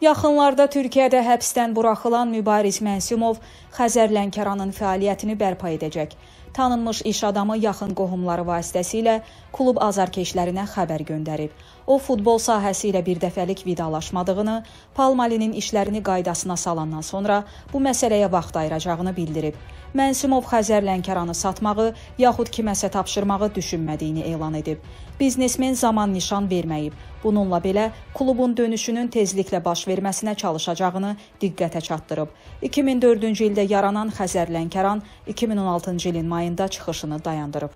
yaxınlarda Türkiyədə həbsdən buraxılan Mübariz Mənsimov Xəzər Lənkəranın fəaliyyətini bərpa edəcək. Tanınmış iş adamı yaxın qohumları vasitəsilə klub azarkeşlərinə xəbər göndərib. O futbol sahəsi ilə birdəfəlik vidalaşmadığını, Palmalinin işlərini qaydasına salandan sonra bu məsələyə vaxt ayıracağını bildirib. Mənsimov Xəzər Lənkəranı satmağı yaxud kiməsə tapşırmağı düşünmədiyini elan edib. Biznesmen zaman nişan verməyib. Bununla belə klubun dönüşünün tezliklə baş verməsinə çalışacağını diqqətə çatdırıb. 2004-cü ildə yaranan Xəzər Lənkəran 2016-cı ilin mayında çıxışını dayandırıb.